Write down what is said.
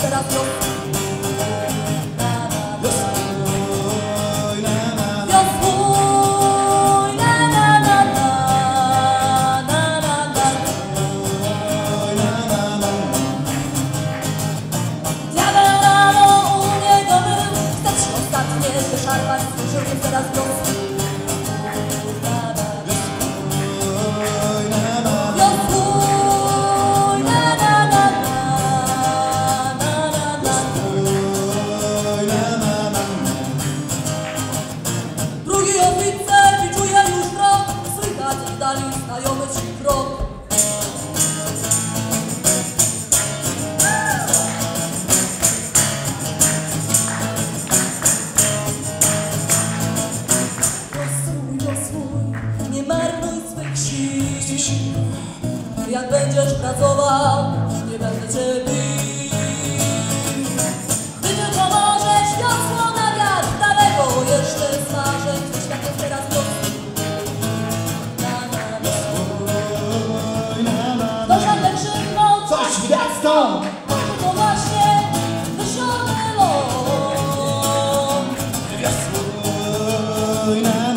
teraz wiosna. Wiosłuj, na na na dali znajomy ci krok. Wiosłuj, wiosłuj, nie marnuj swych sił. Jak będziesz pracował, są. To właśnie wyszony ląd. Wiosłuj nam.